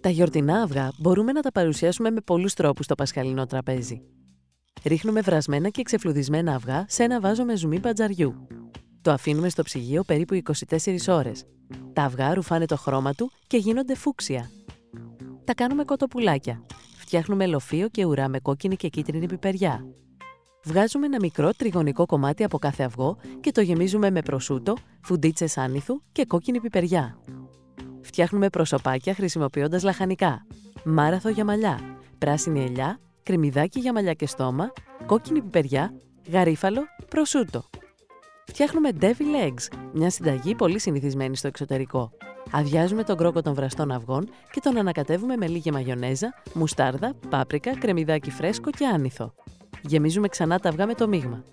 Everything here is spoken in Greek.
Τα γιορτινά αυγά μπορούμε να τα παρουσιάσουμε με πολλούς τρόπους στο πασχαλινό τραπέζι. Ρίχνουμε βρασμένα και ξεφλουδισμένα αυγά σε ένα βάζο με ζουμί μπατζαριού. Το αφήνουμε στο ψυγείο περίπου 24 ώρες. Τα αυγά ρουφάνε το χρώμα του και γίνονται φούξια. Τα κάνουμε κοτοπουλάκια. Φτιάχνουμε λοφείο και ουρά με κόκκινη και κίτρινη πιπεριά. Βγάζουμε ένα μικρό τριγωνικό κομμάτι από κάθε αυγό και το γεμίζουμε με προσούτο, φουντίτσες άνηθου και κόκκινη πιπεριά. Φτιάχνουμε προσωπάκια χρησιμοποιώντας λαχανικά. Μάραθο για μαλλιά, πράσινη ελιά, κρεμμυδάκι για μαλλιά και στόμα, κόκκινη πιπεριά, γαρίφαλο, προσούτο. Φτιάχνουμε devil eggs, μια συνταγή πολύ συνηθισμένη στο εξωτερικό. Αδειάζουμε τον κρόκο των βραστών αυγών και τον ανακατεύουμε με λίγη μαγιονέζα, μουστάρδα, πάπρικα, κρεμμυδάκι φρέσκο και άνηθο. Γεμίζουμε ξανά τα αυγά με το μείγμα.